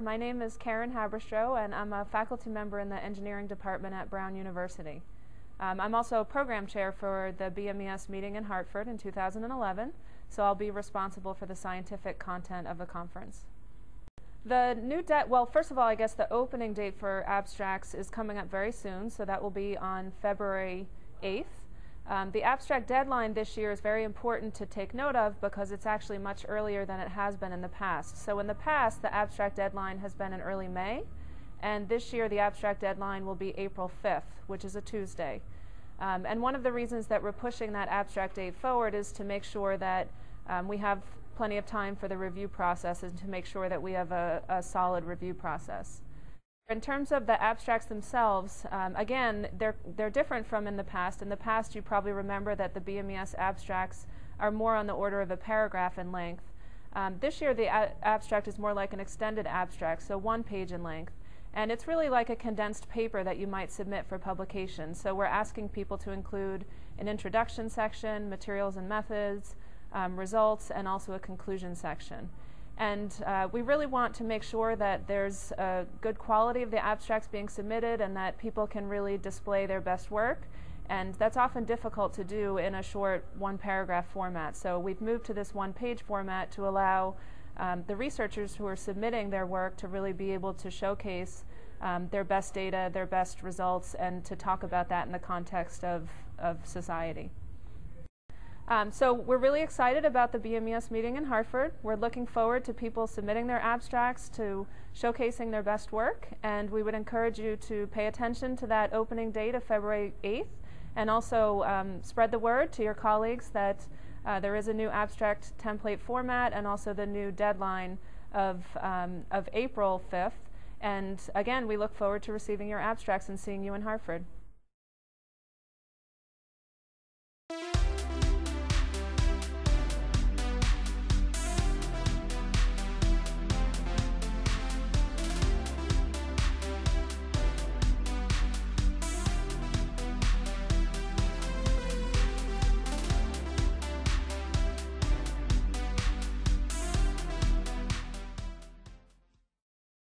My name is Karen Haberstroh, and I'm a faculty member in the engineering department at Brown University. Um, I'm also a program chair for the BMES meeting in Hartford in 2011, so I'll be responsible for the scientific content of the conference. The new debt, well, first of all, I guess the opening date for abstracts is coming up very soon, so that will be on February 8th. Um, the abstract deadline this year is very important to take note of because it's actually much earlier than it has been in the past. So in the past, the abstract deadline has been in early May, and this year the abstract deadline will be April 5th, which is a Tuesday. Um, and one of the reasons that we're pushing that abstract date forward is to make sure that um, we have plenty of time for the review process and to make sure that we have a, a solid review process. In terms of the abstracts themselves, um, again, they're, they're different from in the past. In the past, you probably remember that the BMES abstracts are more on the order of a paragraph in length. Um, this year, the abstract is more like an extended abstract, so one page in length. And it's really like a condensed paper that you might submit for publication. So we're asking people to include an introduction section, materials and methods, um, results, and also a conclusion section. And uh, we really want to make sure that there's a good quality of the abstracts being submitted and that people can really display their best work. And that's often difficult to do in a short one paragraph format. So we've moved to this one page format to allow um, the researchers who are submitting their work to really be able to showcase um, their best data, their best results, and to talk about that in the context of, of society. Um, so we're really excited about the BMES meeting in Hartford. We're looking forward to people submitting their abstracts to showcasing their best work, and we would encourage you to pay attention to that opening date of February 8th, and also um, spread the word to your colleagues that uh, there is a new abstract template format and also the new deadline of, um, of April 5th. And again, we look forward to receiving your abstracts and seeing you in Hartford.